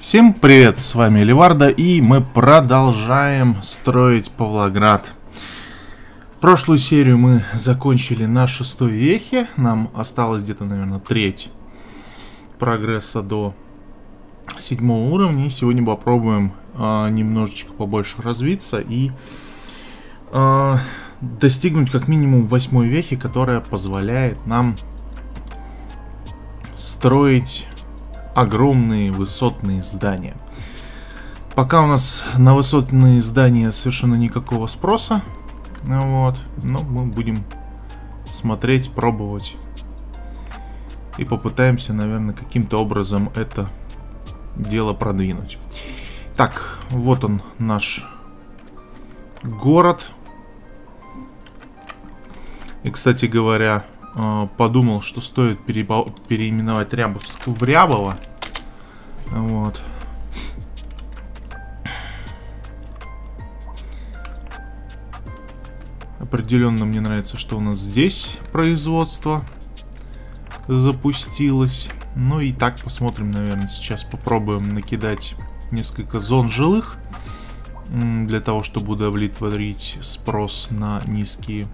Всем привет, с вами Леварда, и мы продолжаем строить Павлоград. Прошлую серию мы закончили на шестой вехе, нам осталось где-то, наверное, треть прогресса до седьмого уровня, и сегодня попробуем э, немножечко побольше развиться и э, достигнуть как минимум восьмой вехи, которая позволяет нам строить огромные высотные здания. Пока у нас на высотные здания совершенно никакого спроса. Вот. Но мы будем смотреть, пробовать. И попытаемся, наверное, каким-то образом это дело продвинуть. Так, вот он наш город. И, кстати говоря, э, подумал, что стоит переименовать Рябовск в Рябово. Вот. Определенно мне нравится, что у нас здесь производство запустилось. Ну и так посмотрим, наверное, сейчас попробуем накидать несколько зон жилых. Для того, чтобы удовлетворить спрос на низкие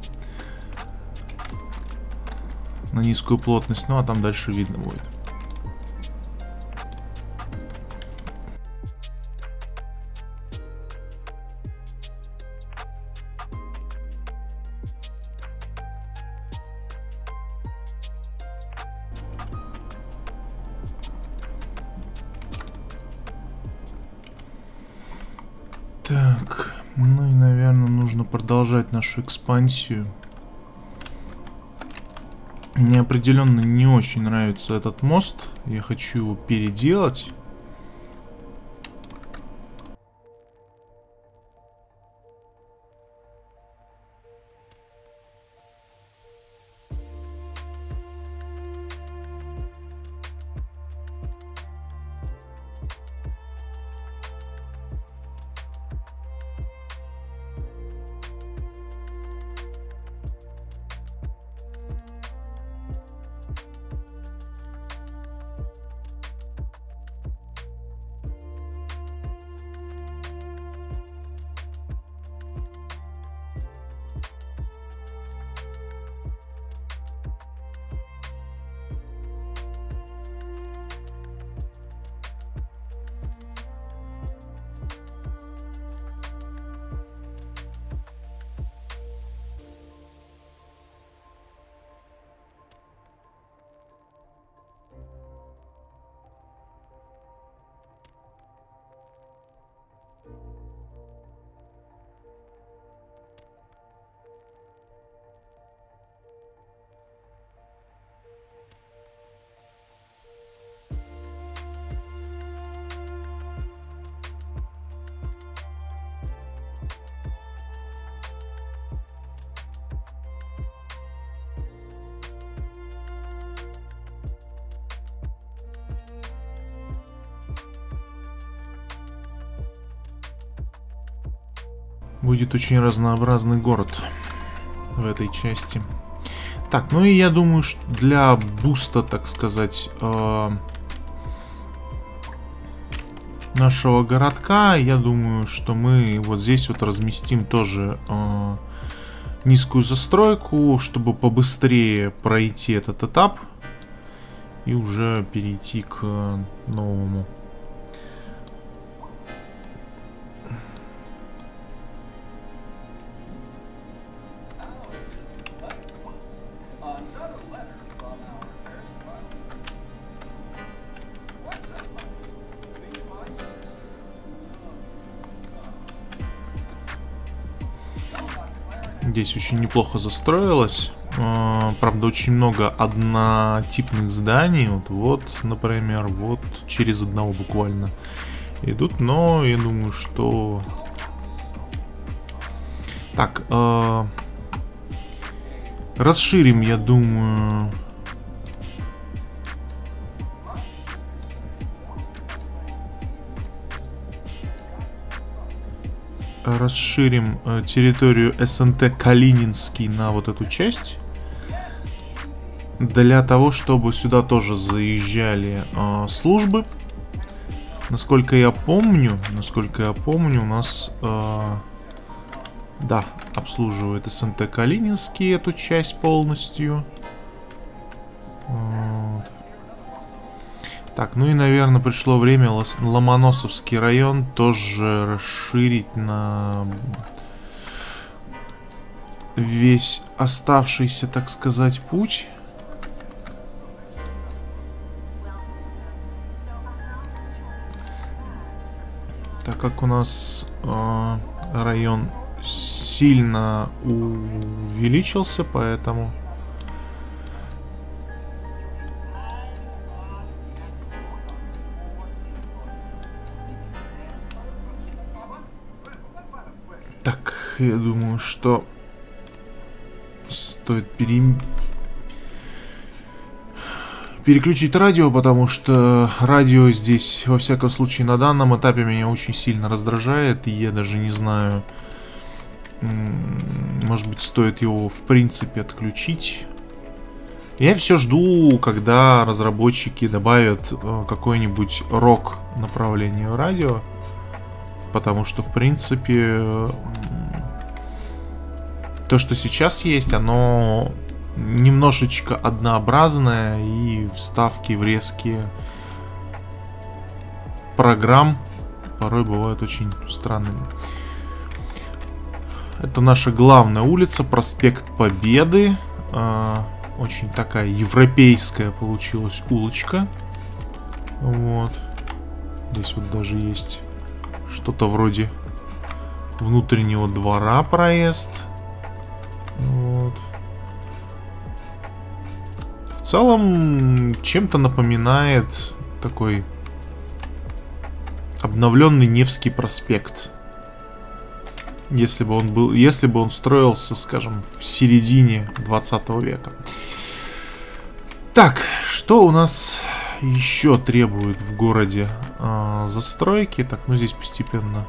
на низкую плотность. Ну а там дальше видно будет. Так, ну и, наверное, нужно продолжать нашу экспансию. Мне определенно не очень нравится этот мост. Я хочу его переделать. Будет очень разнообразный город в этой части. Так, ну и я думаю, что для буста, так сказать, э, нашего городка, я думаю, что мы вот здесь вот разместим тоже э, низкую застройку, чтобы побыстрее пройти этот этап и уже перейти к новому Здесь очень неплохо застроилось. А, правда, очень много однотипных зданий. Вот, вот, например, вот через одного буквально идут. Но я думаю, что... Так, э... расширим, я думаю, расширим э, территорию СНТ Калининский на вот эту часть. Для того, чтобы сюда тоже заезжали э, службы. Насколько я помню, насколько я помню, у нас, э, да, обслуживает СНТ Калининский эту часть полностью. Вот. Так, ну и, наверное, пришло время Ломоносовский район тоже расширить на весь оставшийся, так сказать, путь. Так как у нас э, район сильно увеличился, поэтому... Я думаю, что стоит пере... переключить радио, потому что радио здесь, во всяком случае, на данном этапе меня очень сильно раздражает, и я даже не знаю, может быть, стоит его в принципе отключить. Я все жду, когда разработчики добавят э, какой-нибудь рок направление в радио. Потому что, в принципе, то, что сейчас есть, оно немножечко однообразное и вставки, врезки программ порой бывают очень странными. Это наша главная улица, проспект Победы. А, очень такая европейская получилась улочка. Вот. Здесь вот даже есть что-то вроде внутреннего двора проезд. Целом, чем-то напоминает такой обновленный Невский проспект. Если бы он был, если бы он строился, скажем, в середине 20 века. Так, что у нас еще требует в городе э, застройки? Так, ну здесь постепенно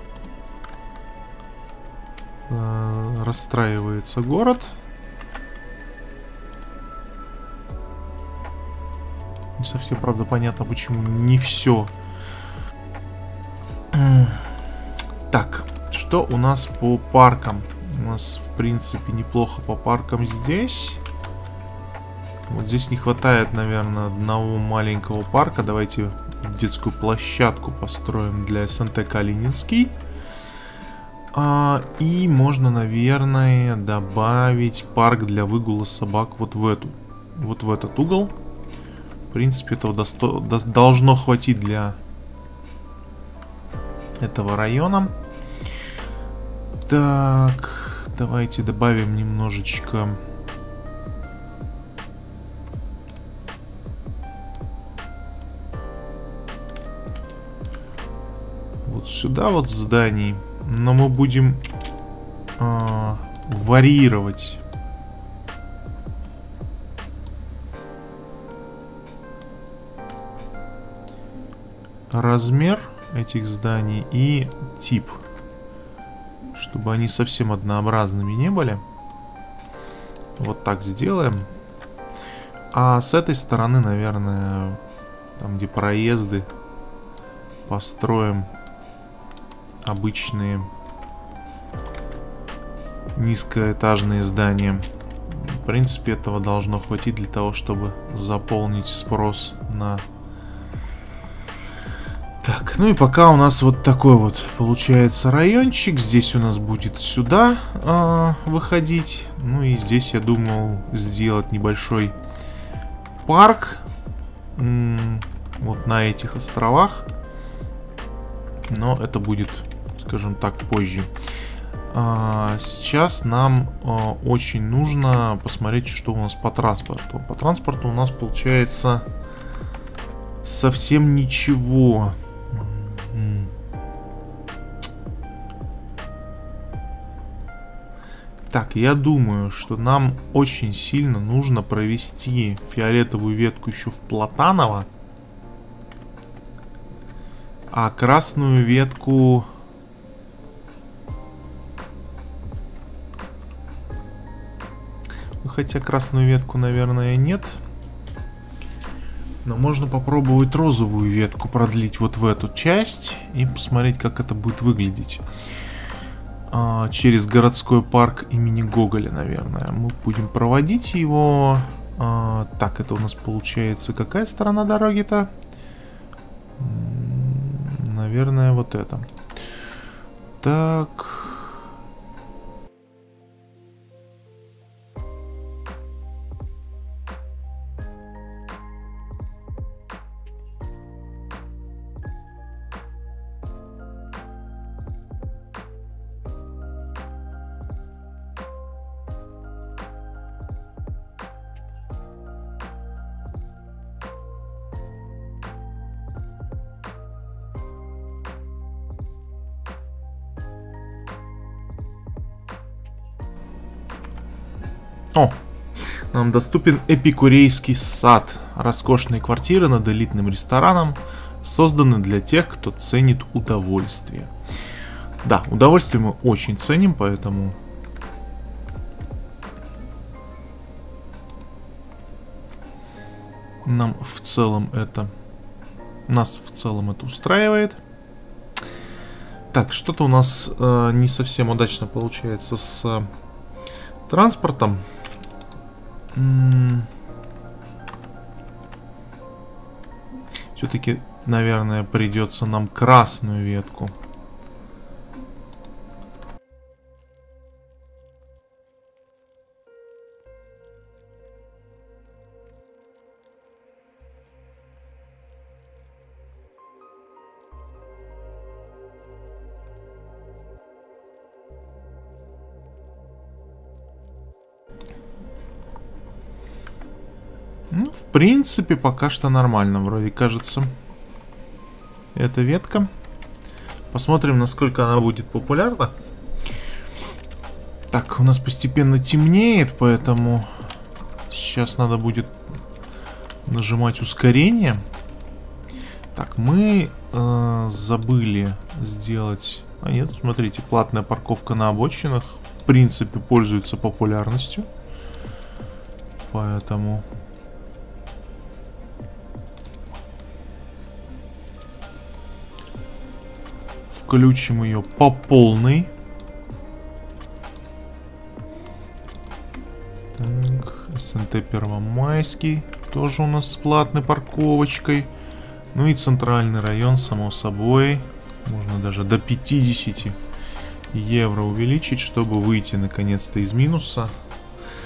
э, расстраивается город. Не совсем, правда, понятно, почему не все. Так, что у нас по паркам? У нас, в принципе, неплохо по паркам здесь. Вот здесь не хватает, наверное, одного маленького парка. Давайте детскую площадку построим для СНТ Калининский. А, и можно, наверное, добавить парк для выгула собак вот в эту. Вот в этот угол. Принципе, этого досто до должно хватить для этого района. Так, давайте добавим немножечко... Вот сюда вот зданий. Но мы будем э, варьировать. Размер этих зданий и тип чтобы они совсем однообразными не были. Вот так сделаем. А с этой стороны, наверное, там где проезды, построим обычные низкоэтажные здания. В принципе, этого должно хватить для того, чтобы заполнить спрос на так, ну и пока у нас вот такой вот получается райончик. Здесь у нас будет сюда э, выходить. Ну и здесь я думал сделать небольшой парк. вот на этих островах. Но это будет, скажем так, позже. А, сейчас нам а, очень нужно посмотреть, что у нас по транспорту. По транспорту у нас получается совсем ничего. Так, я думаю, что нам очень сильно нужно провести фиолетовую ветку еще в Платаново. А красную ветку... Хотя красную ветку, наверное, нет. Но можно попробовать розовую ветку продлить вот в эту часть и посмотреть, как это будет выглядеть. А, через городской парк имени Гоголя, наверное. Мы будем проводить его... А, так, это у нас получается какая сторона дороги-то? Наверное, вот это. Так... нам доступен эпикурейский сад. Роскошные квартиры над элитным рестораном созданы для тех, кто ценит удовольствие. Да, удовольствие мы очень ценим, поэтому... Нам в целом это... Нас в целом это устраивает. Так, что-то у нас э, не совсем удачно получается с э, транспортом. Все-таки, наверное, придется нам красную ветку. Принципе, пока что нормально, вроде кажется. Эта ветка. Посмотрим, насколько она будет популярна. Так, у нас постепенно темнеет, поэтому сейчас надо будет нажимать ускорение. Так, мы э, забыли сделать... А нет, смотрите, платная парковка на обочинах в принципе пользуется популярностью. Поэтому Включим ее по полной. Так, СНТ Первомайский. Тоже у нас с платной парковочкой. Ну и центральный район, само собой. Можно даже до 50 евро увеличить, чтобы выйти наконец-то из минуса.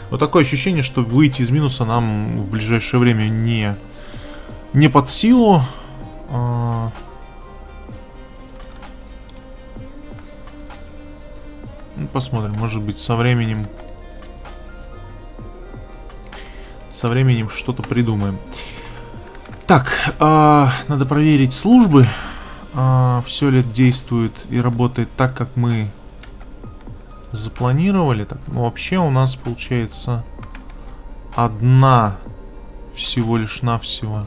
Вот такое ощущение, что выйти из минуса нам в ближайшее время не, не под силу. Посмотрим, может быть, со временем... Со временем что-то придумаем. Так, э, надо проверить службы. Э, все ли действует и работает так, как мы запланировали. Так, ну, вообще у нас получается одна всего лишь навсего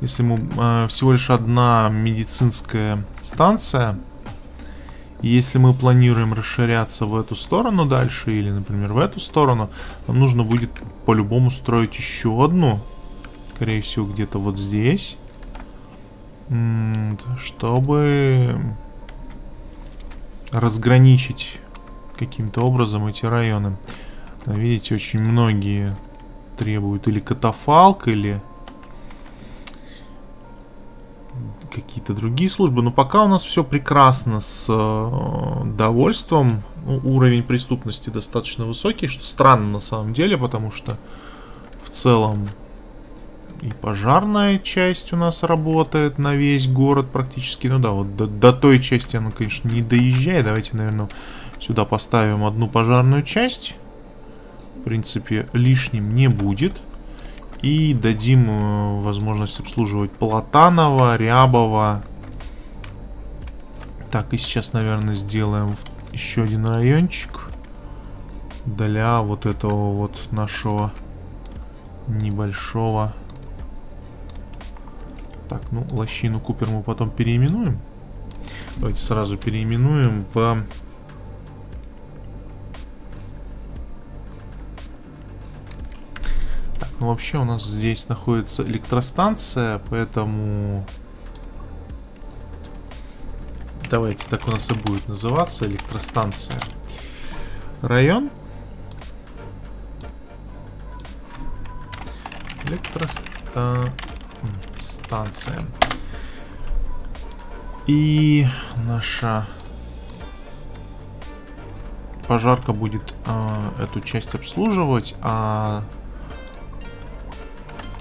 Если мы э, всего лишь одна медицинская станция, если мы планируем расширяться в эту сторону дальше, или, например, в эту сторону, нам нужно будет по-любому строить еще одну. Скорее всего, где-то вот здесь. Чтобы разграничить каким-то образом эти районы. Видите, очень многие требуют или катафалк, или какие-то другие службы. Но пока у нас все прекрасно с э, довольством. Ну, уровень преступности достаточно высокий, что странно на самом деле, потому что в целом и пожарная часть у нас работает на весь город практически. Ну да, вот до, до той части она, конечно, не доезжает. Давайте, наверное, сюда поставим одну пожарную часть. В принципе, лишним не будет. И дадим э, возможность обслуживать Платанова, Рябова. Так, и сейчас, наверное, сделаем еще один райончик. Для вот этого вот нашего небольшого... Так, ну, лощину Купер мы потом переименуем. Давайте сразу переименуем в Ну, вообще у нас здесь находится электростанция, поэтому... Давайте, так у нас и будет называться, электростанция. Район. Электростанция. И наша пожарка будет э, эту часть обслуживать, а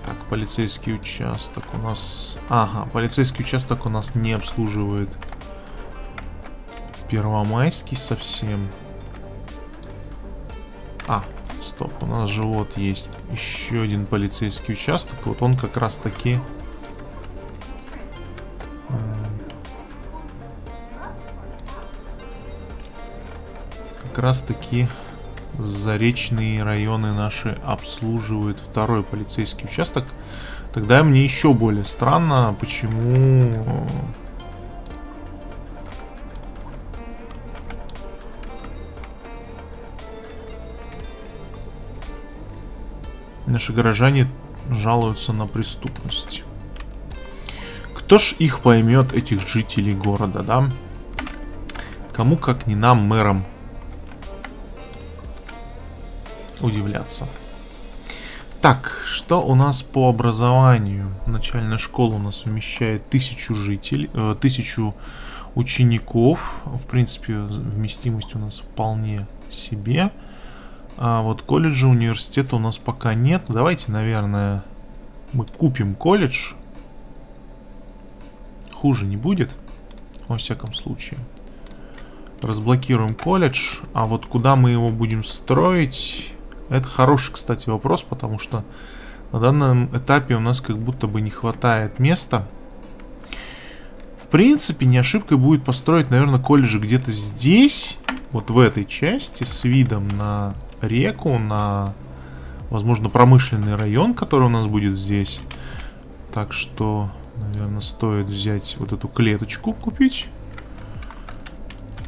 так, полицейский участок у нас... Ага, полицейский участок у нас не обслуживает Первомайский совсем. А, стоп, у нас же вот есть еще один полицейский участок. Вот он как раз таки раз таки заречные районы наши обслуживает второй полицейский участок. Тогда мне еще более странно, почему... Наши горожане жалуются на преступность. Кто ж их поймет, этих жителей города, да? Кому как не нам, мэрам, удивляться. Так, что у нас по образованию? Начальная школа у нас вмещает тысячу жителей, э, тысячу учеников. В принципе, вместимость у нас вполне себе. А вот колледжа, университета у нас пока нет. Давайте, наверное, мы купим колледж. Хуже не будет, во всяком случае. Разблокируем колледж. А вот куда мы его будем строить... Это хороший, кстати, вопрос, потому что на данном этапе у нас как будто бы не хватает места. В принципе, не ошибкой будет построить, наверное, колледж где-то здесь, вот в этой части, с видом на реку, на, возможно, промышленный район, который у нас будет здесь. Так что, наверное, стоит взять вот эту клеточку, купить.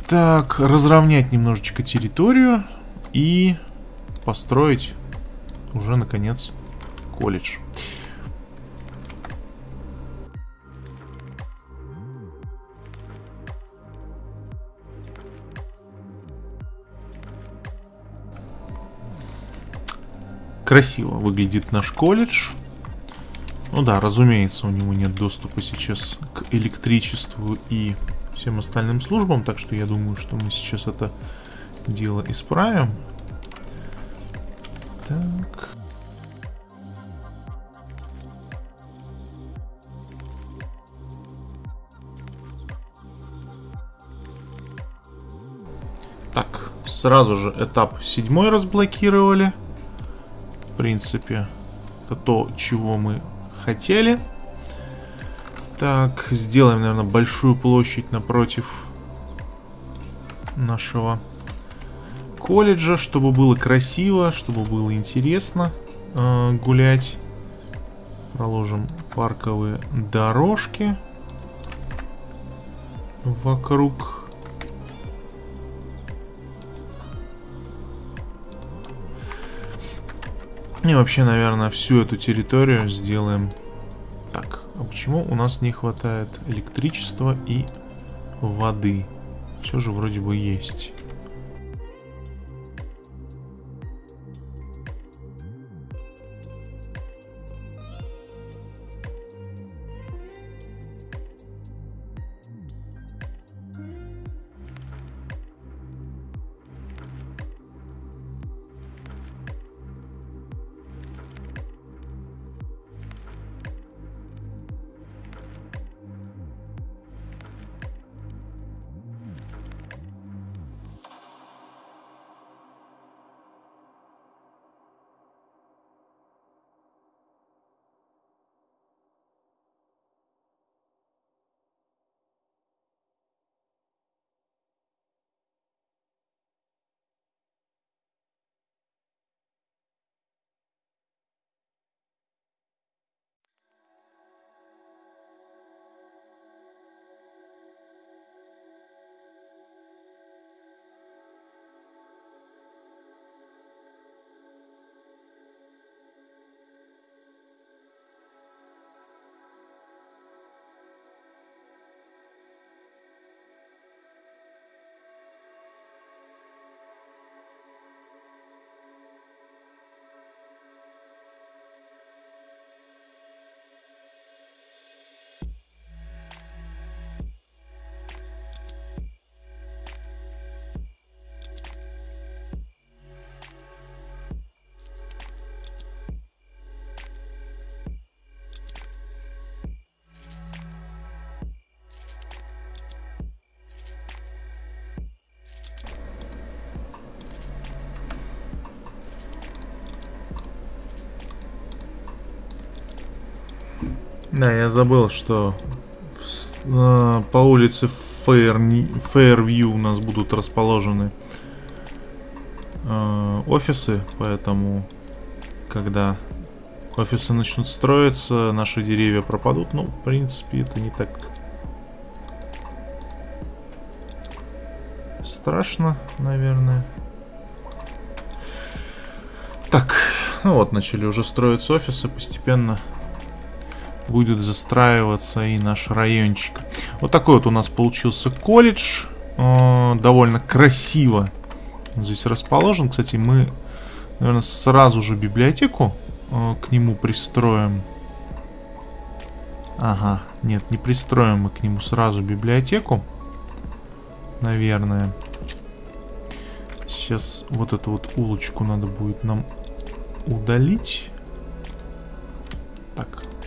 Так, разровнять немножечко территорию и построить уже, наконец, колледж. Красиво выглядит наш колледж. Ну да, разумеется, у него нет доступа сейчас к электричеству и всем остальным службам, так что я думаю, что мы сейчас это дело исправим. Так. Так, сразу же этап седьмой разблокировали. В принципе, это то, чего мы хотели. Так, сделаем, наверное, большую площадь напротив нашего колледжа, чтобы было красиво, чтобы было интересно э, гулять. Проложим парковые дорожки вокруг. И вообще, наверное, всю эту территорию сделаем так. А почему у нас не хватает электричества и воды? Все же вроде бы есть. Да, я забыл, что э, по улице Fair, Fairview у нас будут расположены э, офисы, поэтому когда офисы начнут строиться, наши деревья пропадут. Ну, в принципе, это не так страшно, наверное. Так, ну вот, начали уже строиться офисы, постепенно будет застраиваться и наш райончик. Вот такой вот у нас получился колледж. Э, довольно красиво здесь расположен. Кстати, мы, наверное, сразу же библиотеку э, к нему пристроим. Ага, нет, не пристроим мы к нему сразу библиотеку. Наверное. Сейчас вот эту вот улочку надо будет нам удалить.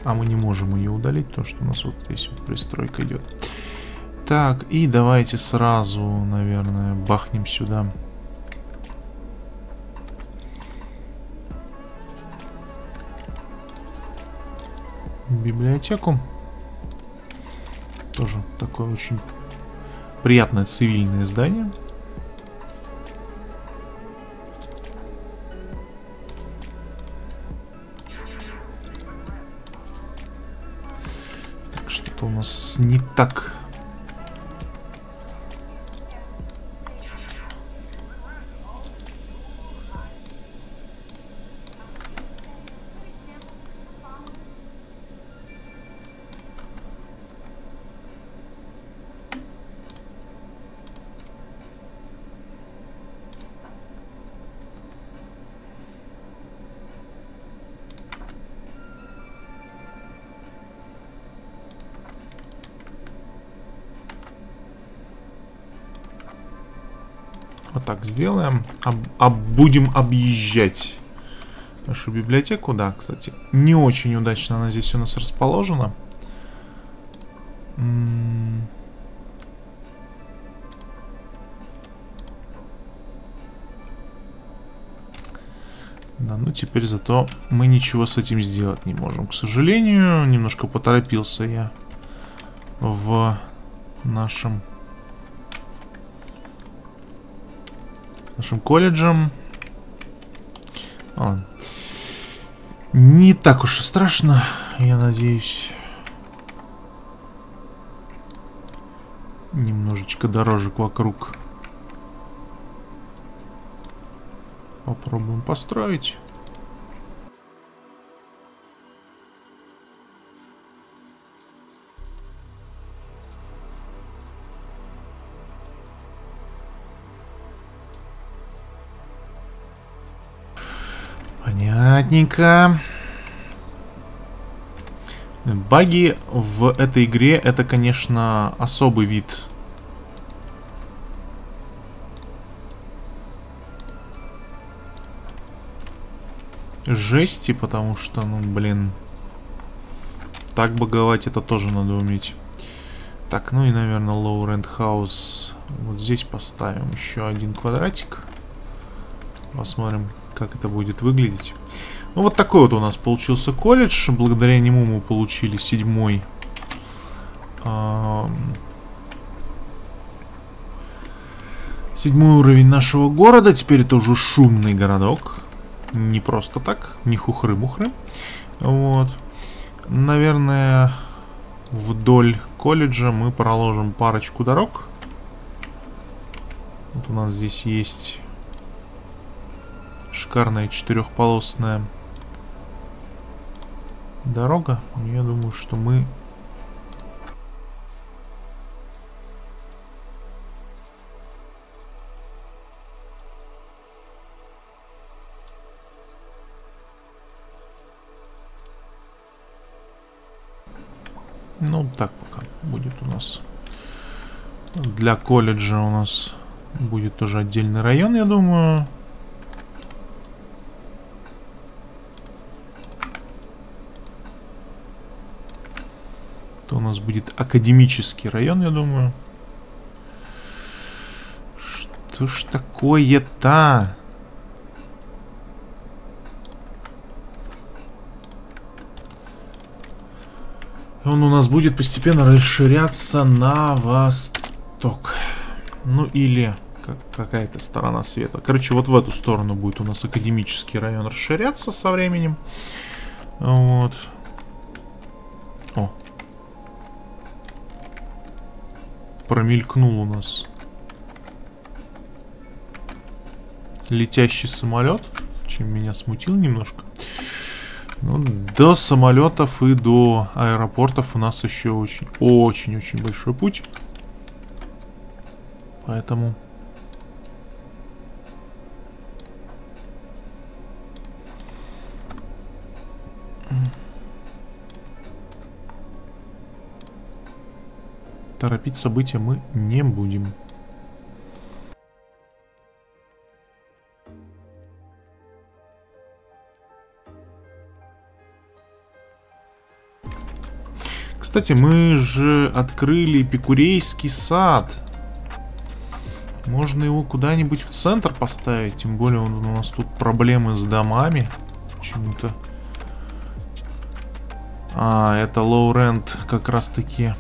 А мы не можем ее удалить, потому что у нас вот здесь вот пристройка идет. Так, и давайте сразу, наверное, бахнем сюда. Библиотеку. Тоже такое очень приятное цивильное здание. Нас не так Вот так сделаем. Об, об, будем объезжать нашу библиотеку. Да, кстати, не очень удачно она здесь у нас расположена. Да, ну теперь зато мы ничего с этим сделать не можем. К сожалению, немножко поторопился я в нашем нашим колледжем. А, не так уж и страшно, я надеюсь. Немножечко дорожек вокруг. Попробуем построить. Понятненько. Баги в этой игре это, конечно, особый вид. Жести, потому что, ну, блин. Так баговать это тоже надо уметь. Так, ну и, наверное, Low Rent House вот здесь поставим еще один квадратик. Посмотрим, как это будет выглядеть. Ну, вот такой вот у нас получился колледж. Благодаря нему мы получили седьмой... Седьмой уровень нашего города. Теперь это уже шумный городок. Не просто так, не хухры-мухры. Вот. Наверное, вдоль колледжа мы проложим парочку дорог. Вот у нас здесь есть шикарная четырехполосная дорога. Я думаю, что мы... Ну, так пока будет у нас. Для колледжа у нас будет тоже отдельный район, я думаю. Это у нас будет академический район, я думаю. Что ж такое-то? Он у нас будет постепенно расширяться на восток. Ну или как, какая-то сторона света. Короче, вот в эту сторону будет у нас академический район расширяться со временем. Вот. О. Промелькнул у нас летящий самолет, чем меня смутил немножко. Ну, до самолетов и до аэропортов у нас еще очень, очень-очень большой путь. Поэтому... Торопить события мы не будем. Кстати, мы же открыли Эпикурейский сад. Можно его куда-нибудь в центр поставить. Тем более у нас тут проблемы с домами. Почему-то. А, это лоу-рент как раз таки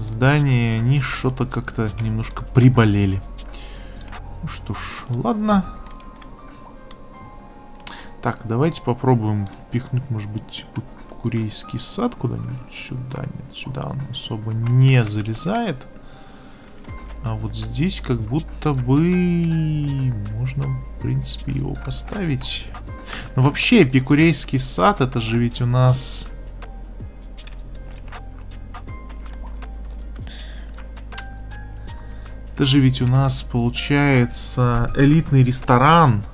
здания. Они что-то как-то немножко приболели. Ну что ж, ладно. Так, давайте попробуем пихнуть, может быть, Курейский сад куда-нибудь сюда. Нет, сюда он особо не залезает. А вот здесь как будто бы можно, в принципе, его поставить. Но вообще, Эпикурейский сад, это же ведь у нас... же ведь у нас получается элитный ресторан.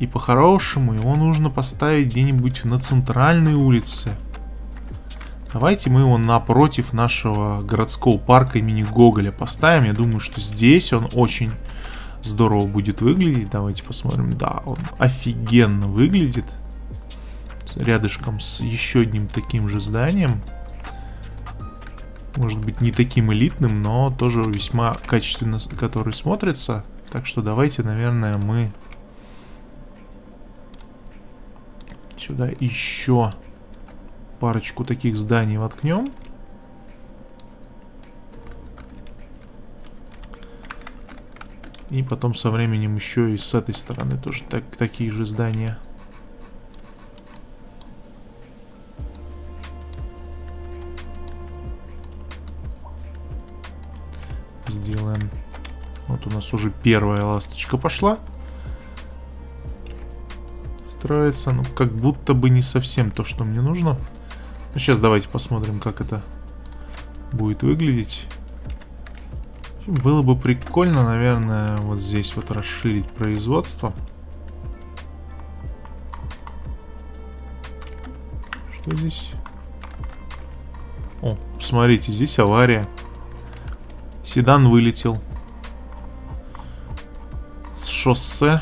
И по-хорошему его нужно поставить где-нибудь на центральной улице. Давайте мы его напротив нашего городского парка имени Гоголя поставим. Я думаю, что здесь он очень здорово будет выглядеть. Давайте посмотрим. Да, он офигенно выглядит. Рядышком с еще одним таким же зданием. Может быть не таким элитным, но тоже весьма качественно, который смотрится. Так что давайте, наверное, мы Сюда еще парочку таких зданий воткнем. И потом со временем еще и с этой стороны тоже так, такие же здания. Сделаем. Вот у нас уже первая ласточка пошла строится. Ну, как будто бы не совсем то, что мне нужно. Ну, сейчас давайте посмотрим, как это будет выглядеть. Было бы прикольно, наверное, вот здесь вот расширить производство. Что здесь? О, смотрите, здесь авария. Седан вылетел. С шоссе.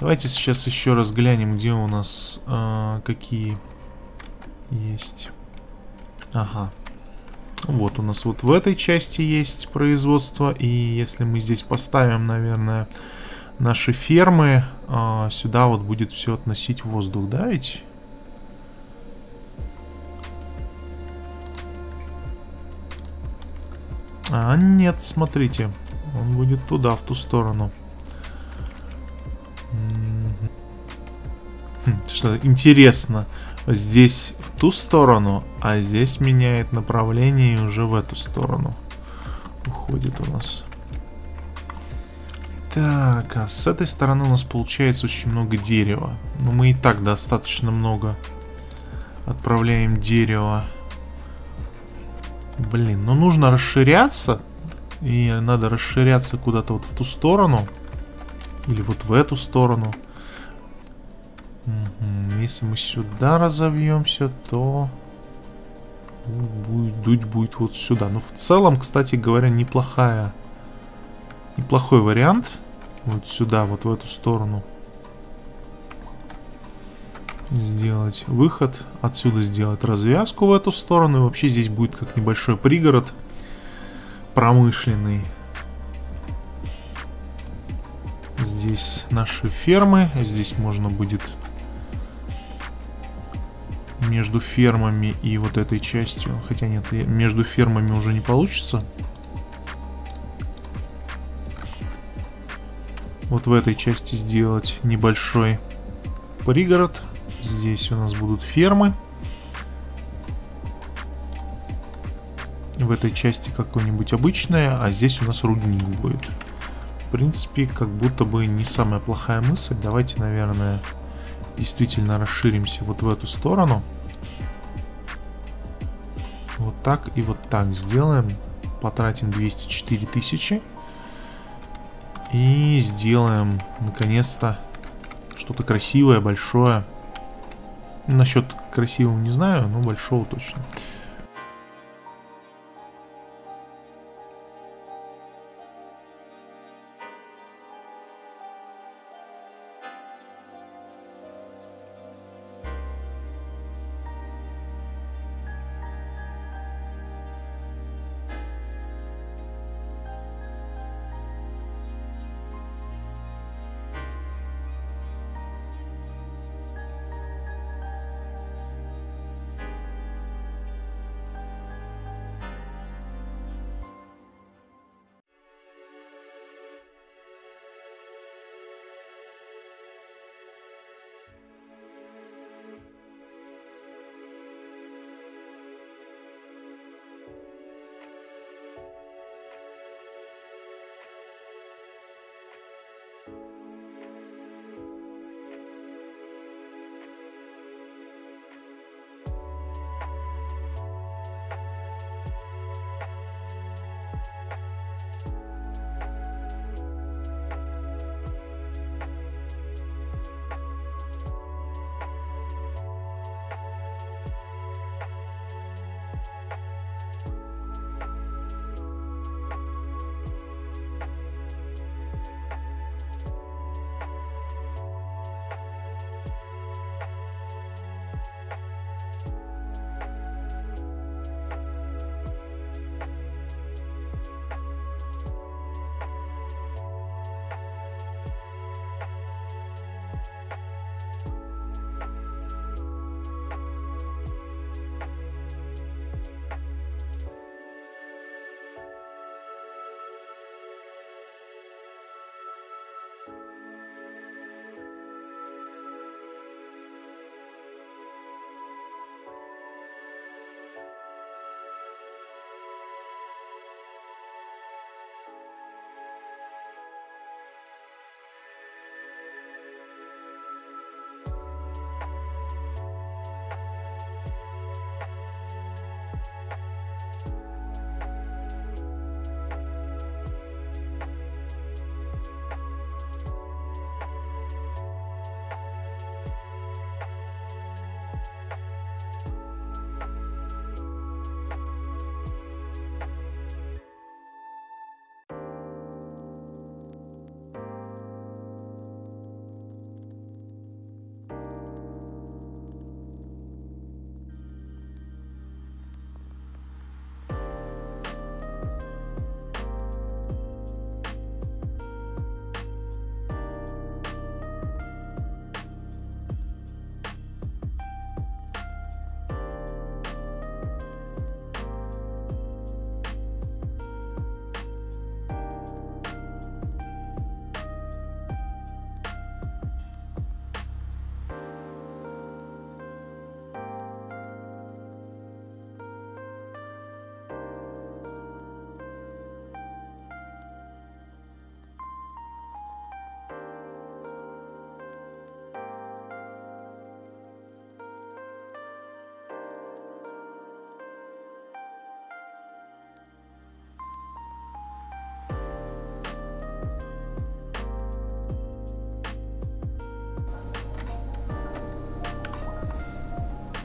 Давайте сейчас еще раз глянем, где у нас э, какие есть. Ага. Вот у нас вот в этой части есть производство. И если мы здесь поставим, наверное, наши фермы, э, сюда вот будет все относить воздух, да ведь? А, нет, смотрите. Он будет туда, в ту сторону. Что интересно, здесь в ту сторону, а здесь меняет направление и уже в эту сторону уходит у нас. Так, а с этой стороны у нас получается очень много дерева. Но мы и так достаточно много отправляем дерева. Блин, ну нужно расширяться. И надо расширяться куда-то вот в ту сторону. Или вот в эту сторону. Угу. Если мы сюда разовьемся, то будет, дуть будет вот сюда. Но в целом, кстати говоря, неплохая, неплохой вариант. Вот сюда, вот в эту сторону. Сделать выход. Отсюда сделать развязку в эту сторону. И вообще здесь будет как небольшой пригород промышленный Здесь наши фермы. Здесь можно будет между фермами и вот этой частью. Хотя нет, между фермами уже не получится. Вот в этой части сделать небольшой пригород. Здесь у нас будут фермы. В этой части какое-нибудь обычное, а здесь у нас рудник будет. В принципе, как будто бы не самая плохая мысль. Давайте, наверное, действительно расширимся вот в эту сторону. Вот так и вот так сделаем. Потратим 204 тысячи. И сделаем, наконец-то, что-то красивое, большое. Насчет красивого не знаю, но большого точно.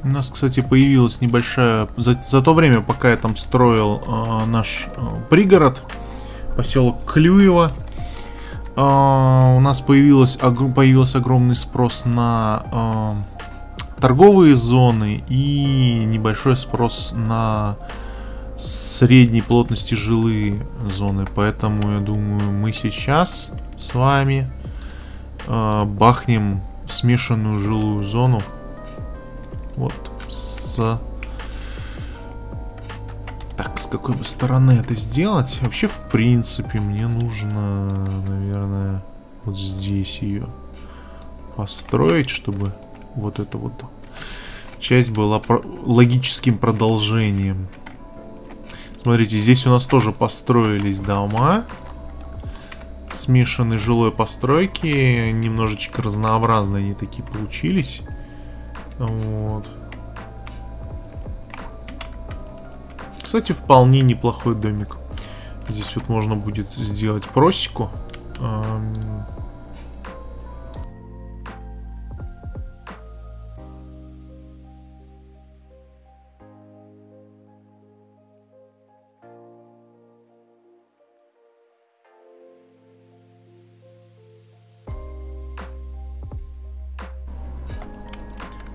У нас, кстати, появилась небольшая... За, за то время, пока я там строил э, наш э, пригород, поселок Клюево, э, у нас появилось, ог, появился огромный спрос на э, торговые зоны и небольшой спрос на средней плотности жилые зоны. Поэтому, я думаю, мы сейчас с вами э, бахнем смешанную жилую зону. Вот с... Так, с какой бы стороны это сделать? Вообще, в принципе, мне нужно, наверное, вот здесь ее построить, чтобы вот эта вот часть была про логическим продолжением. Смотрите, здесь у нас тоже построились дома. Смешанные жилой постройки. Немножечко разнообразные они такие получились. Вот. Кстати, вполне неплохой домик. Здесь вот можно будет сделать просеку.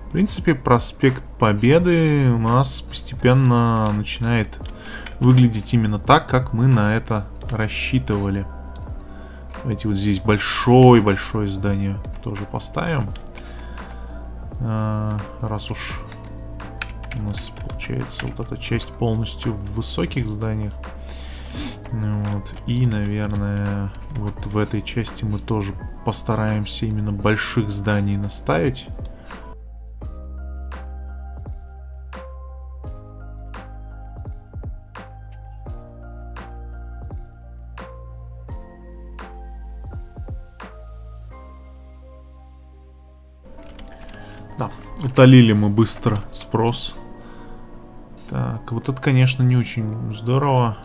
В принципе, проспект Победы у нас постепенно начинает выглядеть именно так, как мы на это рассчитывали. Давайте вот здесь большое-большое здание тоже поставим. А, раз уж у нас получается вот эта часть полностью в высоких зданиях. Вот. И, наверное, вот в этой части мы тоже постараемся именно больших зданий наставить. Утолили мы быстро спрос. Так, вот это, конечно, не очень здорово.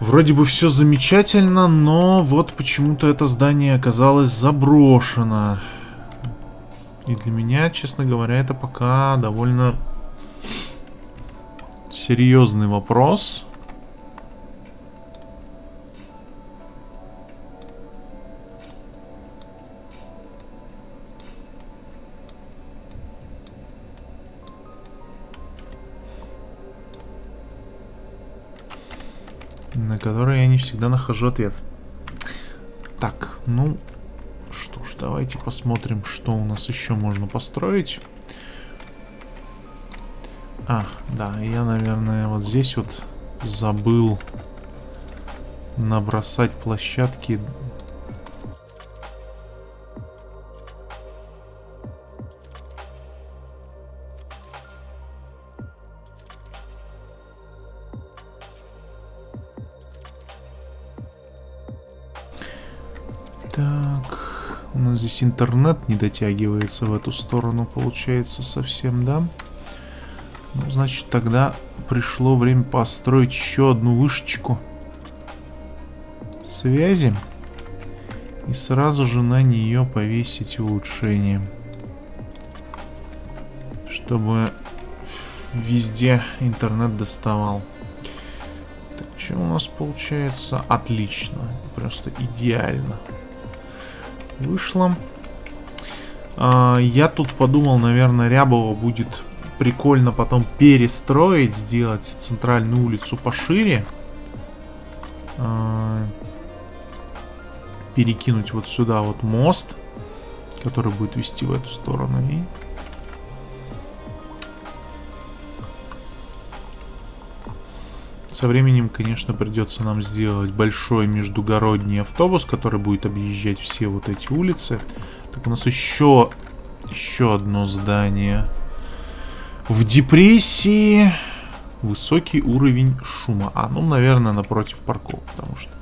Вроде бы все замечательно, но вот почему-то это здание оказалось заброшено. И для меня, честно говоря, это пока довольно серьезный вопрос. Которые я не всегда нахожу ответ. Так, ну, что ж, давайте посмотрим, что у нас еще можно построить. А, да, я, наверное, вот здесь вот забыл набросать площадки здесь интернет не дотягивается в эту сторону, получается, совсем, да? Ну, значит, тогда пришло время построить еще одну вышечку связи. И сразу же на нее повесить улучшение. Чтобы везде интернет доставал. Так, что у нас получается? Отлично. Просто идеально вышло. А, я тут подумал, наверное, Рябова будет прикольно потом перестроить, сделать центральную улицу пошире. А, перекинуть вот сюда вот мост, который будет вести в эту сторону. И Со временем, конечно, придется нам сделать большой междугородний автобус, который будет объезжать все вот эти улицы. Так, у нас еще, еще одно здание. В депрессии высокий уровень шума. А, ну, наверное, напротив парков, потому что...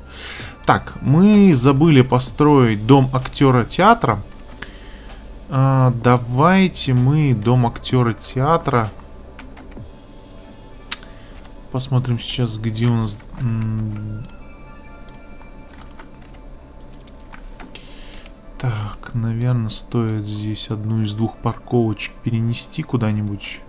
Так, мы забыли построить дом актера театра. А, давайте мы дом актера театра Посмотрим сейчас, где у нас... Так, наверное, стоит здесь одну из двух парковочек перенести куда-нибудь.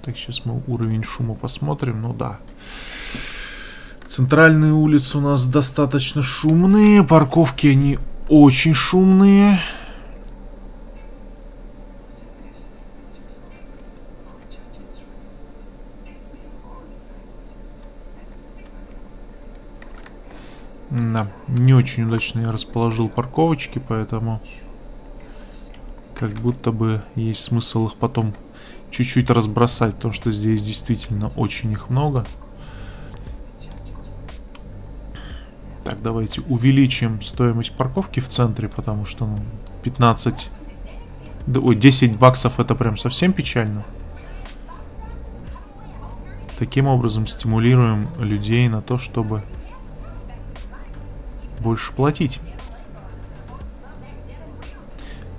Так, сейчас мы уровень шума посмотрим. Ну да. Центральные улицы у нас достаточно шумные. Парковки, они очень шумные. Да, не очень удачно я расположил парковочки, поэтому как будто бы есть смысл их потом чуть-чуть разбросать, потому что здесь действительно очень их много. Так, давайте увеличим стоимость парковки в центре, потому что ну, 15... Ой, 10 баксов это прям совсем печально. Таким образом стимулируем людей на то, чтобы больше платить.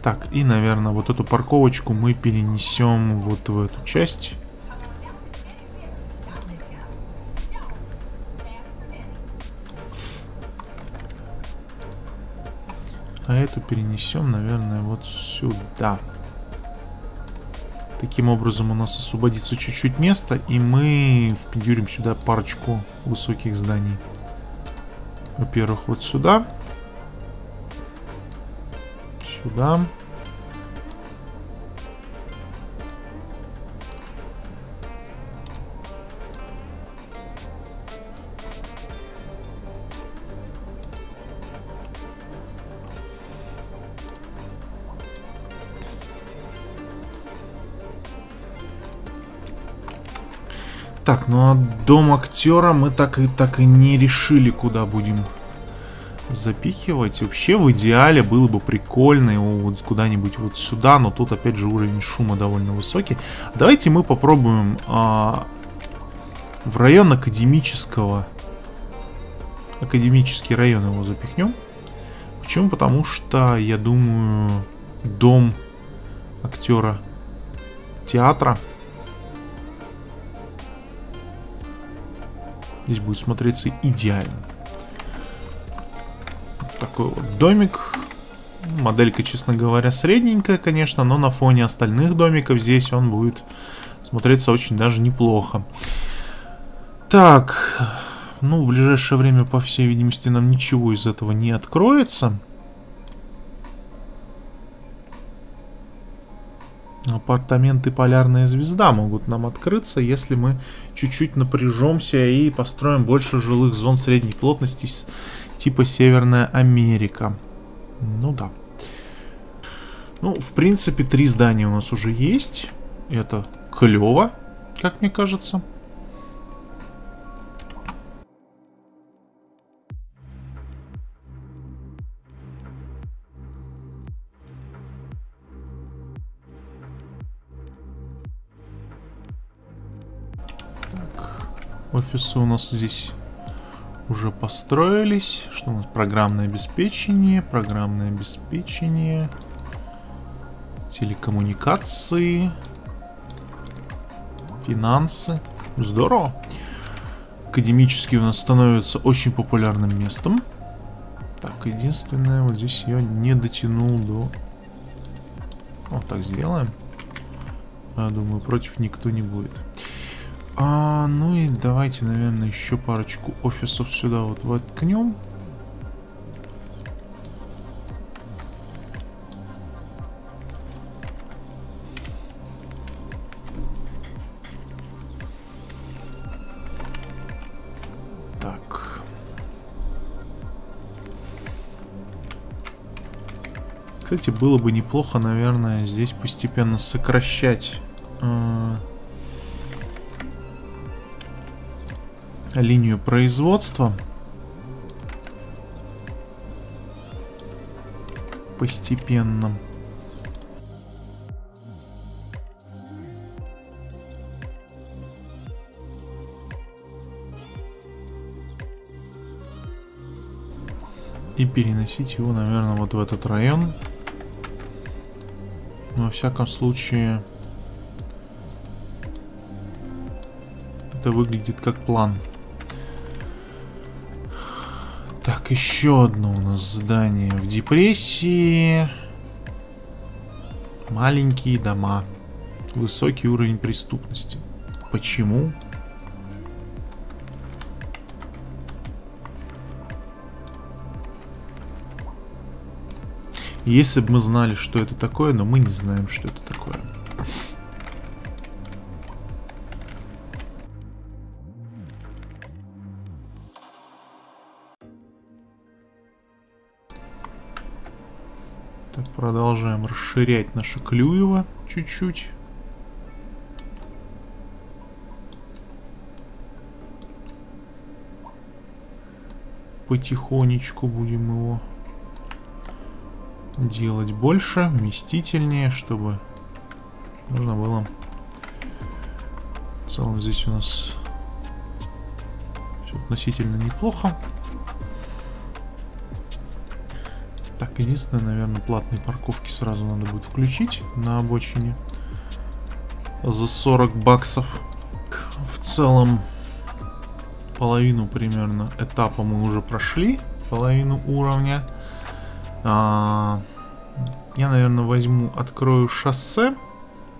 Так, и, наверное, вот эту парковочку мы перенесем вот в эту часть. А эту перенесем, наверное, вот сюда. Таким образом у нас освободится чуть-чуть места, и мы впендюрим сюда парочку высоких зданий. Во-первых, вот сюда. Сюда. Так, ну а дом актера мы так и так и не решили, куда будем запихивать. Вообще, в идеале было бы прикольно его вот куда-нибудь вот сюда, но тут опять же уровень шума довольно высокий. Давайте мы попробуем а, в район академического, академический район его запихнем. Почему? Потому что, я думаю, дом актера театра Здесь будет смотреться идеально. Такой вот домик. Моделька, честно говоря, средненькая, конечно, но на фоне остальных домиков здесь он будет смотреться очень даже неплохо. Так, ну, в ближайшее время, по всей видимости, нам ничего из этого не откроется. Апартаменты Полярная Звезда могут нам открыться, если мы чуть-чуть напряжемся и построим больше жилых зон средней плотности типа Северная Америка. Ну да. Ну, в принципе, три здания у нас уже есть. Это клево, как мне кажется. Офисы у нас здесь уже построились. Что у нас? Программное обеспечение, программное обеспечение, телекоммуникации, финансы. Здорово. Академический у нас становится очень популярным местом. Так, единственное, вот здесь я не дотянул до... Вот так сделаем. Я думаю, против никто не будет. А, ну и давайте, наверное, еще парочку офисов сюда вот воткнем. Так. Кстати, было бы неплохо, наверное, здесь постепенно сокращать линию производства. Постепенно. И переносить его, наверное, вот в этот район. Но, во всяком случае, это выглядит как план. Еще одно у нас здание в депрессии. Маленькие дома. Высокий уровень преступности. Почему? Если бы мы знали, что это такое, но мы не знаем, что это такое. Продолжаем расширять наше Клюево чуть-чуть. Потихонечку будем его делать больше, вместительнее, чтобы можно было... В целом здесь у нас все относительно неплохо. Так, единственное, наверное, платные парковки сразу надо будет включить на обочине. За 40 баксов. В целом, половину примерно этапа мы уже прошли. Половину уровня. А, я, наверное, возьму, открою шоссе.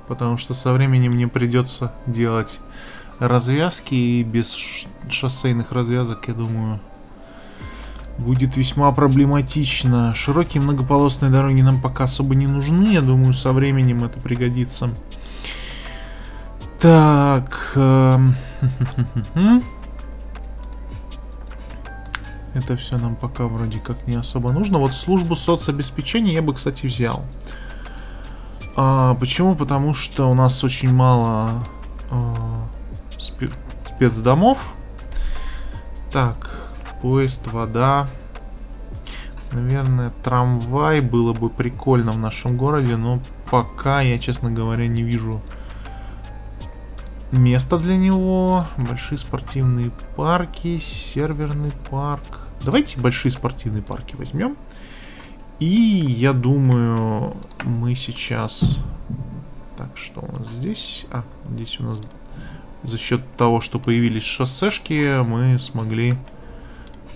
Потому что со временем мне придется делать развязки. И без шоссейных развязок, я думаю, будет весьма проблематично. Широкие многополосные дороги нам пока особо не нужны. Я думаю, со временем это пригодится. Так. Эм, это все нам пока вроде как не особо нужно. Вот службу соцобеспечения я бы, кстати, взял. А, почему? Потому что у нас очень мало а, спецдомов. Так, поезд, вода. Наверное, трамвай было бы прикольно в нашем городе, но пока я, честно говоря, не вижу места для него. Большие спортивные парки, серверный парк. Давайте большие спортивные парки возьмем. И я думаю, мы сейчас... Так, что у нас здесь? А, здесь у нас за счет того, что появились шоссешки, мы смогли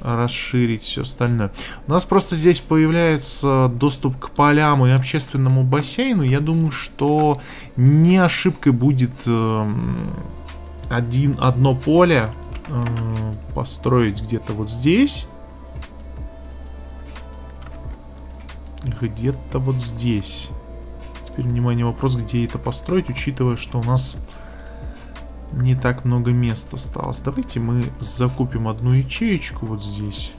расширить все остальное. У нас просто здесь появляется доступ к полям и общественному бассейну. Я думаю, что не ошибкой будет э, один, одно поле э, построить где-то вот здесь. Где-то вот здесь. Теперь, внимание, вопрос, где это построить, учитывая, что у нас не так много места осталось. Давайте мы закупим одну ячеечку вот здесь.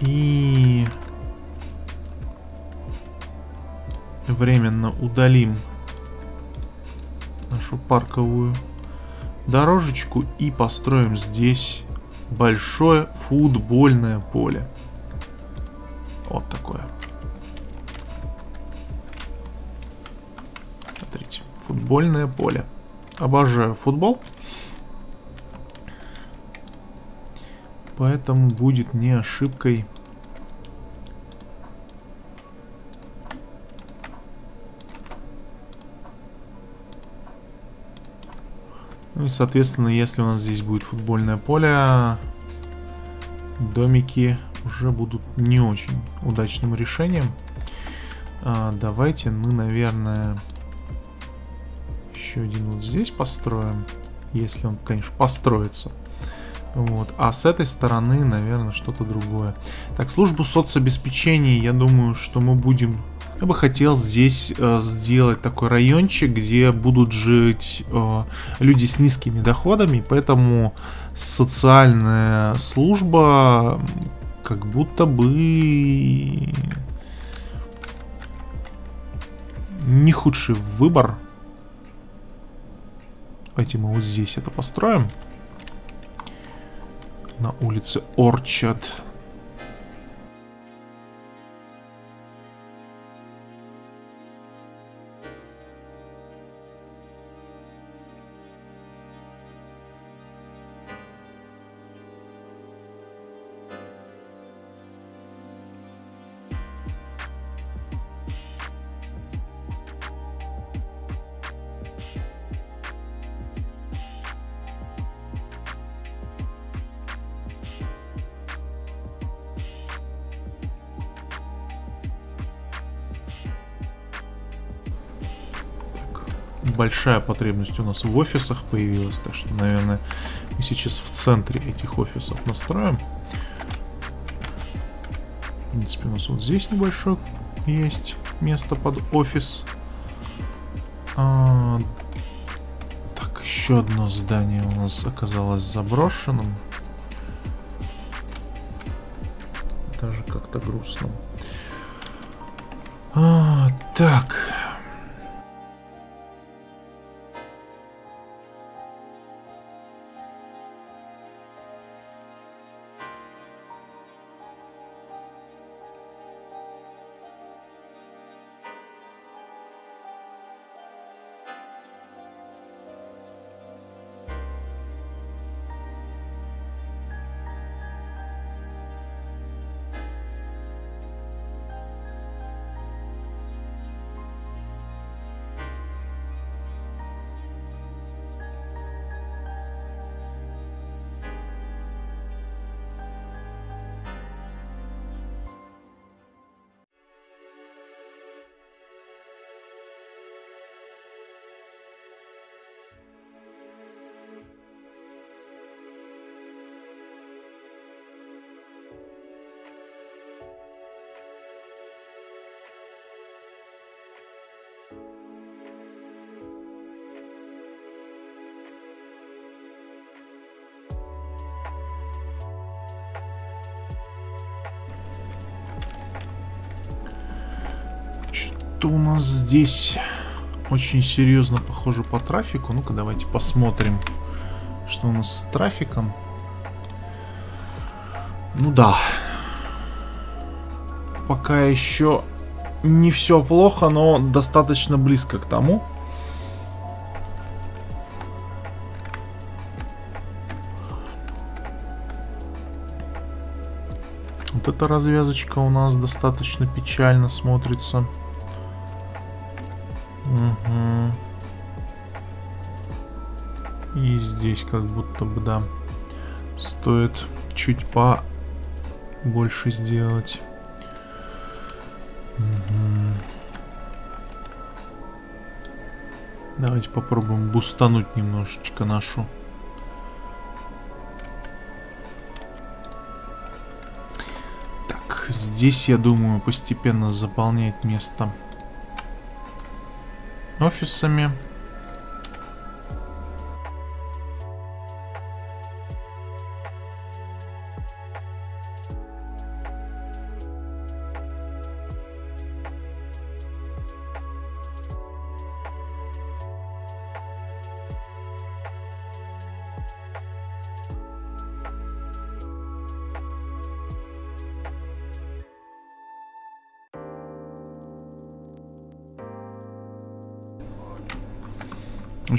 И временно удалим нашу парковую дорожечку и построим здесь большое футбольное поле. Вот такое. Смотрите, футбольное поле. Обожаю футбол. Поэтому будет не ошибкой Ну и, соответственно, если у нас здесь будет футбольное поле, домики уже будут не очень удачным решением. А, давайте мы, наверное, еще один вот здесь построим. Если он, конечно, построится. Вот. А с этой стороны, наверное, что-то другое. Так, службу соцобеспечения, я думаю, что мы будем... Я бы хотел здесь э, сделать такой райончик, где будут жить э, люди с низкими доходами, поэтому социальная служба как будто бы не худший выбор Давайте мы вот здесь это построим. На улице Орчат. Большая потребность у нас в офисах появилась, так что, наверное, мы сейчас в центре этих офисов настроим. В принципе, у нас вот здесь небольшое есть место под офис. А, так, еще одно здание у нас оказалось заброшенным. Даже как-то грустно. Что у нас здесь очень серьезно похоже по трафику? Ну-ка, давайте посмотрим, что у нас с трафиком. Ну да. Пока еще не все плохо, но достаточно близко к тому. Вот эта развязочка у нас достаточно печально смотрится. Здесь как будто бы, да, стоит чуть по больше сделать. Угу. Давайте попробуем бустануть немножечко нашу. Так, здесь, я думаю, постепенно заполнять место офисами.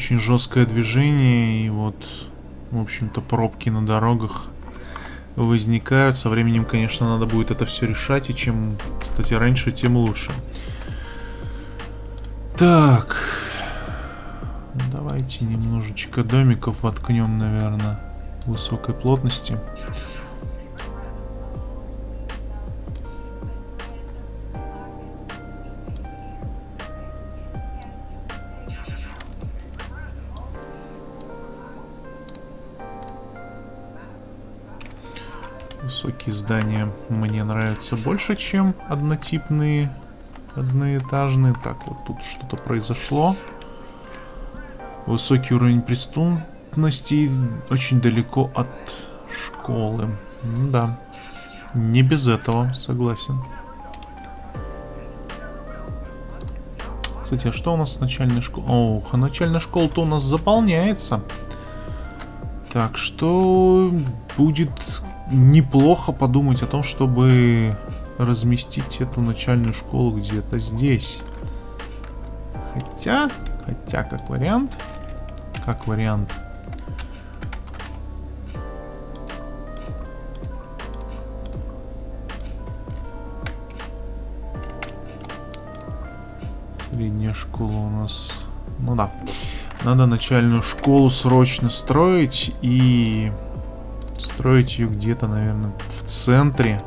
Очень жесткое движение и вот, в общем-то, пробки на дорогах возникают. Со временем, конечно, надо будет это все решать, и чем, кстати, раньше, тем лучше. Так, давайте немножечко домиков воткнем, наверное, высокой плотности. Высокие здания мне нравятся больше, чем однотипные, одноэтажные. Так, вот тут что-то произошло. Высокий уровень преступности очень далеко от школы. да, не без этого, согласен. Кстати, а что у нас с начальной школой? Ох, а начальная школа-то у нас заполняется. Так что будет неплохо подумать о том, чтобы разместить эту начальную школу где-то здесь. Хотя, хотя, как вариант, как вариант. Средняя школа у нас... Ну да. Надо начальную школу срочно строить и Строить ее где-то, наверное, в центре.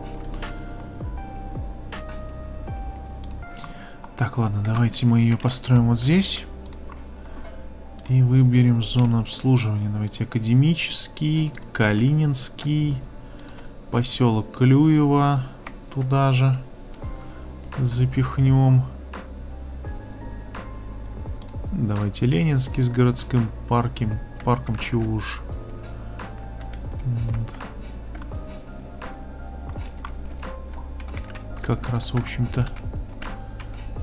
Так, ладно, давайте мы ее построим вот здесь. И выберем зону обслуживания. Давайте академический, Калининский, поселок Клюева туда же запихнем. Давайте Ленинский с городским парком, парком чего уж. Как раз, в общем-то,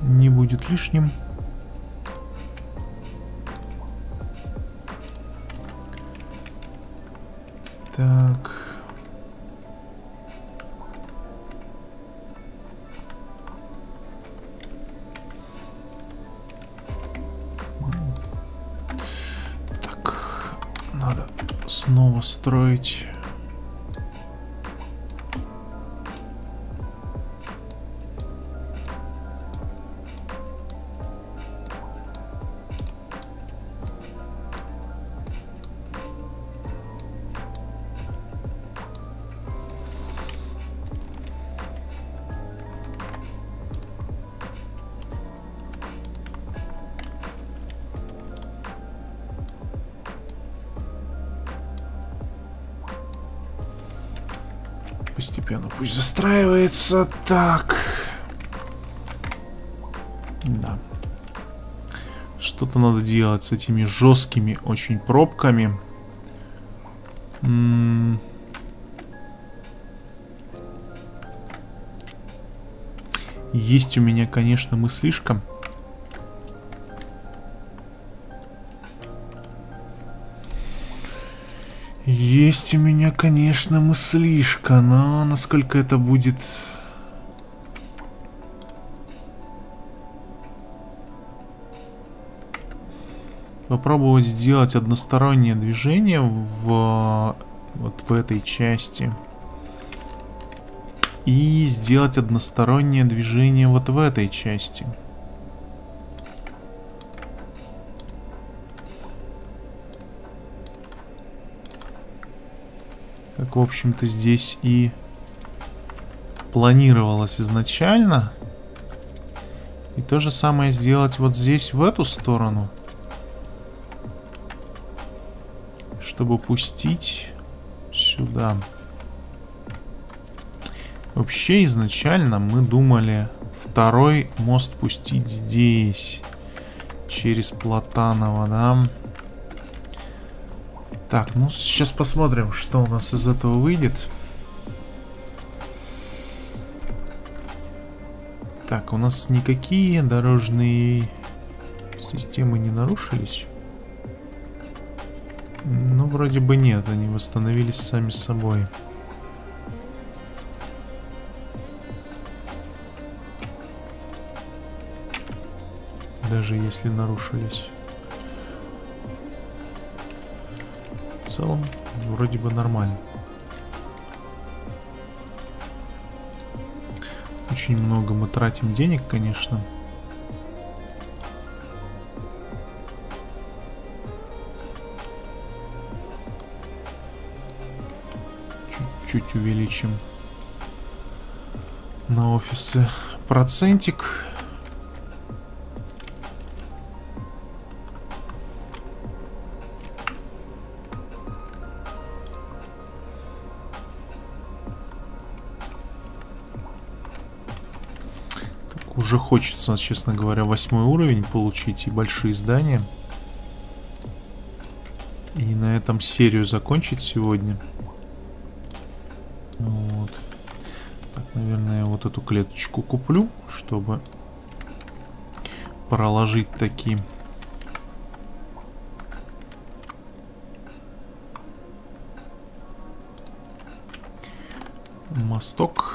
не будет лишним. Так, снова Постепенно пусть застраивается. Так. Да. Что-то надо делать с этими жесткими очень пробками. Есть у меня, конечно, мыслишка. Есть у меня, конечно, мыслишка, но насколько это будет... Попробовать сделать одностороннее движение в вот в этой части. И сделать одностороннее движение вот в этой части. В общем-то, здесь и планировалось изначально. И то же самое сделать вот здесь, в эту сторону. Чтобы пустить сюда. Вообще, изначально мы думали второй мост пустить здесь. Через Платанова, да? Так, ну сейчас посмотрим, что у нас из этого выйдет. Так, у нас никакие дорожные системы не нарушились. Ну, вроде бы нет, они восстановились сами собой. Даже если нарушились. Целом вроде бы нормально. Очень много мы тратим денег, конечно. Чуть-чуть увеличим на офисы процентик. Уже хочется, честно говоря, восьмой уровень получить и большие здания. И на этом серию закончить сегодня. Вот. Так, наверное, вот эту клеточку куплю, чтобы проложить такие мосток.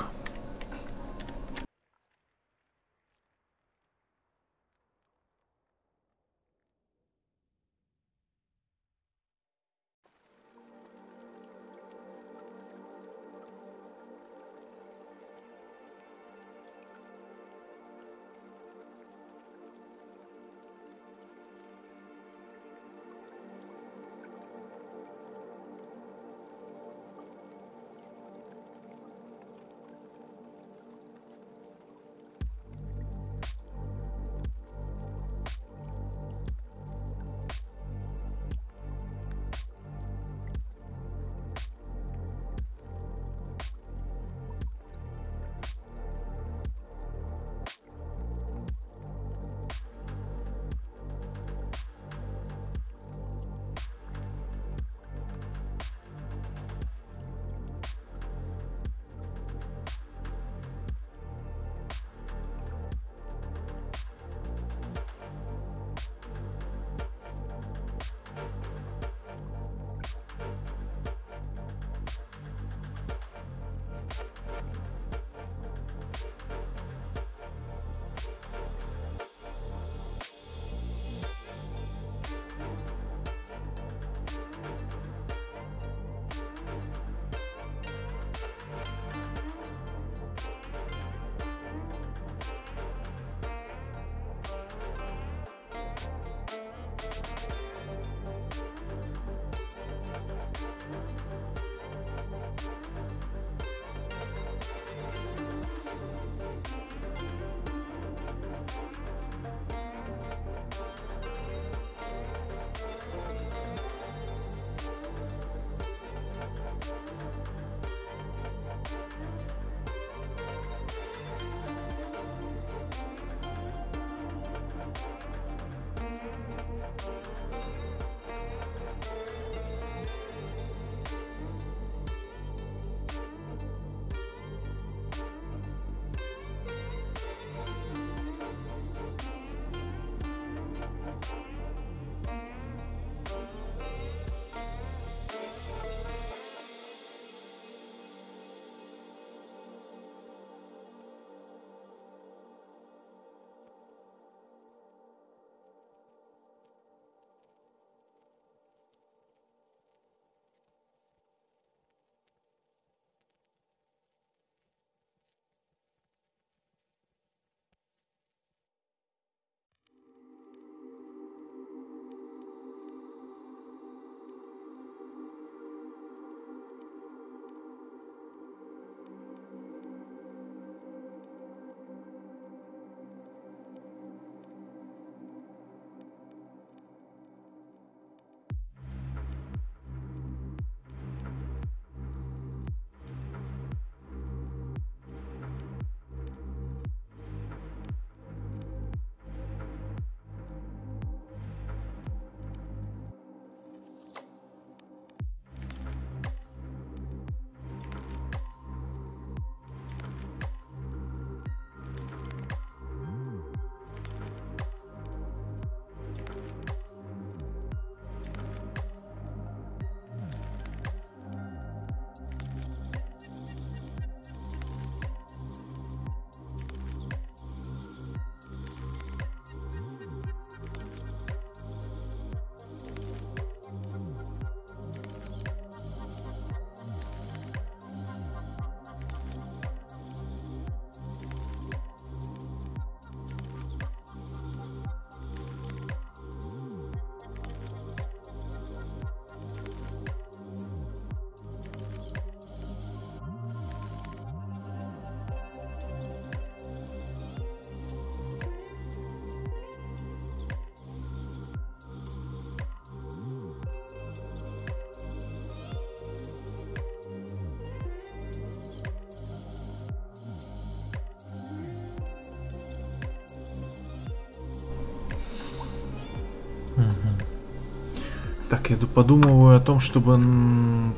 Так, я подумываю о том, чтобы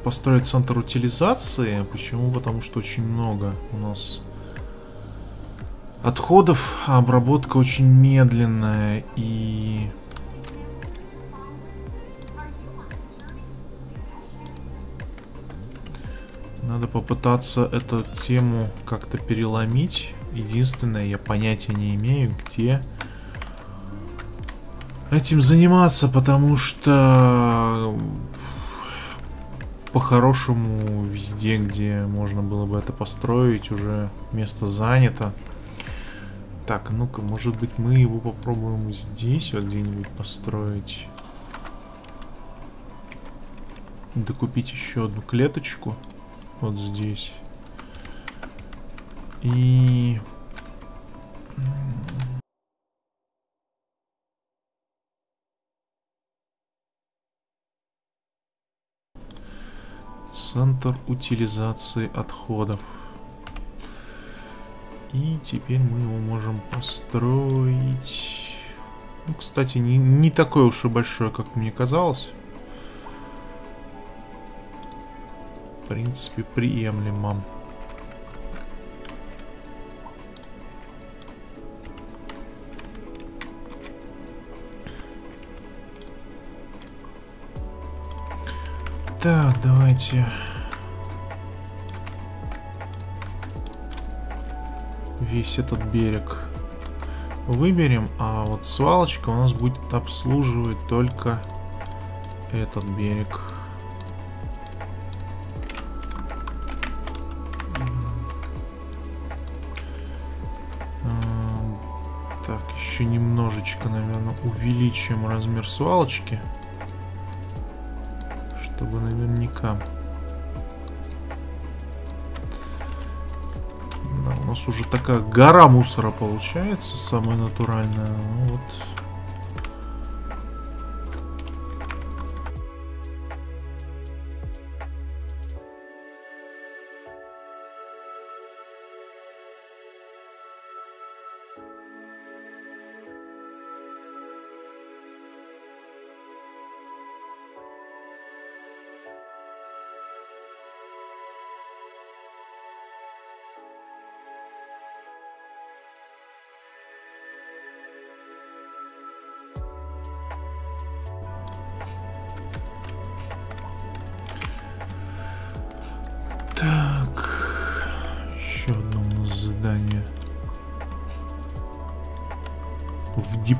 построить центр утилизации. Почему? Потому что очень много у нас отходов, а обработка очень медленная и... Надо попытаться эту тему как-то переломить. Единственное, я понятия не имею, где этим заниматься, потому что по-хорошему везде, где можно было бы это построить, уже место занято. Так, ну-ка, может быть мы его попробуем здесь вот где-нибудь построить. Докупить еще одну клеточку. Вот здесь. И Центр утилизации отходов. И теперь мы его можем построить... Ну, кстати, не, не такое уж и большое, как мне казалось. В принципе, приемлемо. Так, давайте... Весь этот берег выберем, а вот свалочка у нас будет обслуживать только этот берег. Так, еще немножечко, наверное, увеличим размер свалочки чтобы наверняка. Нас уже такая гора мусора получается, самая натуральная. Ну, вот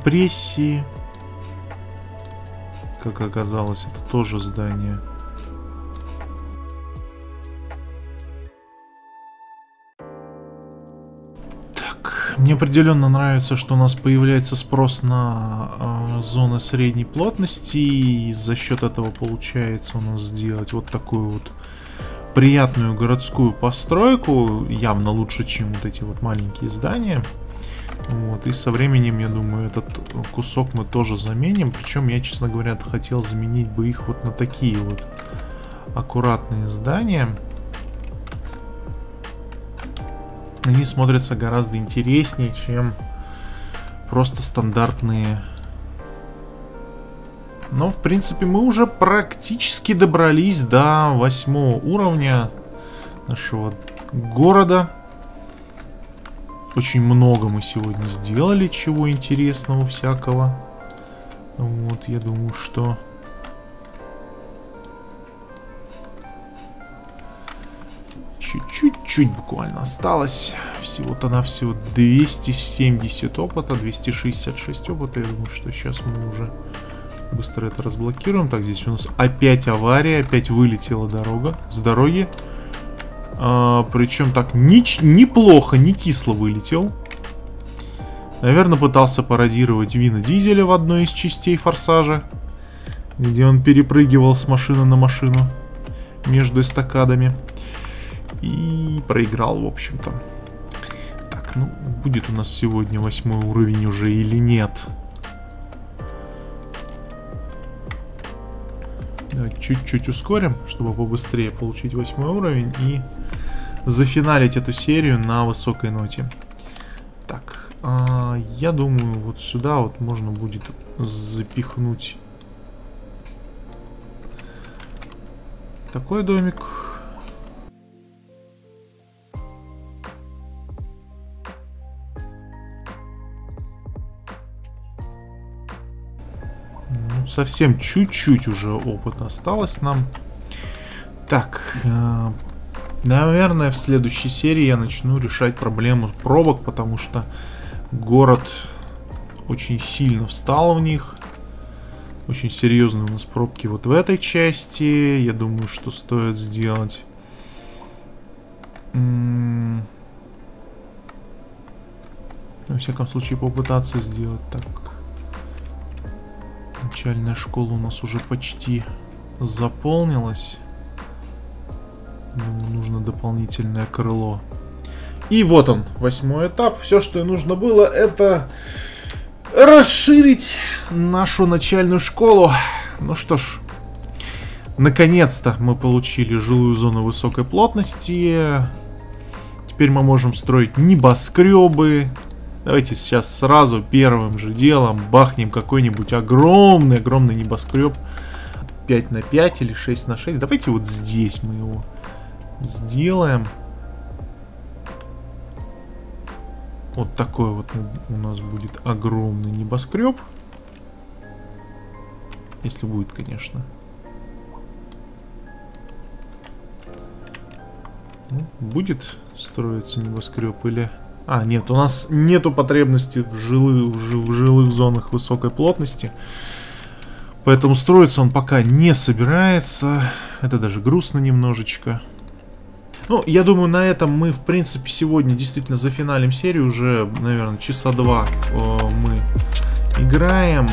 депрессии. Как оказалось, это тоже здание. Так, мне определенно нравится, что у нас появляется спрос на э, зоны средней плотности. И за счет этого получается у нас сделать вот такую вот приятную городскую постройку. Явно лучше, чем вот эти вот маленькие здания. Вот, и со временем, я думаю, этот кусок мы тоже заменим. Причем я, честно говоря, хотел заменить бы их вот на такие вот аккуратные здания. Они смотрятся гораздо интереснее, чем просто стандартные. Но, в принципе, мы уже практически добрались до восьмого уровня нашего города. Очень много мы сегодня сделали, чего интересного всякого. Вот, я думаю, что... Чуть-чуть буквально осталось. Всего-то на всего 270 опыта, 266 опыта. Я думаю, что сейчас мы уже быстро это разблокируем. Так, здесь у нас опять авария, опять вылетела дорога с дороги. А, причем так нич неплохо, не кисло вылетел. Наверное, пытался пародировать Вина Дизеля в одной из частей Форсажа. Где он перепрыгивал с машины на машину между эстакадами. И проиграл, в общем-то. Так, ну, будет у нас сегодня восьмой уровень уже или нет? Давайте чуть-чуть ускорим, чтобы побыстрее получить восьмой уровень и зафиналить эту серию на высокой ноте. Так, а, я думаю, вот сюда вот можно будет запихнуть такой домик. Ну, совсем чуть-чуть уже опыта осталось нам. Так, э, наверное, в следующей серии я начну решать проблему пробок, потому что город очень сильно встал в них. Очень серьезные у нас пробки вот в этой части. Я думаю, что стоит сделать... Во всяком случае, попытаться сделать так. Начальная школа у нас уже почти заполнилась. Думаю, нужно дополнительное крыло. И вот он, восьмой этап. Все, что нужно было, это расширить нашу начальную школу. Ну что ж, наконец-то мы получили жилую зону высокой плотности. Теперь мы можем строить небоскребы. Давайте сейчас сразу первым же делом бахнем какой-нибудь огромный-огромный небоскреб. 5 на 5 или 6 на 6. Давайте вот здесь мы его сделаем. Вот такой вот у нас будет огромный небоскреб. Если будет, конечно. Ну, будет строиться небоскреб или... А, нет, у нас нету потребности в, жилы, в, в жилых зонах высокой плотности. Поэтому строиться он пока не собирается. Это даже грустно немножечко. Ну, я думаю, на этом мы, в принципе, сегодня действительно зафиналим серию. Уже, наверное, часа два э, мы играем.